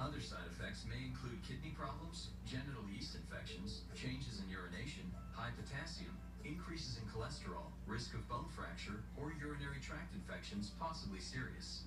Other side effects may include kidney problems, genital yeast infections, changes in urination, high potassium, increases in cholesterol, risk of bone fracture, or urinary tract infections, possibly serious.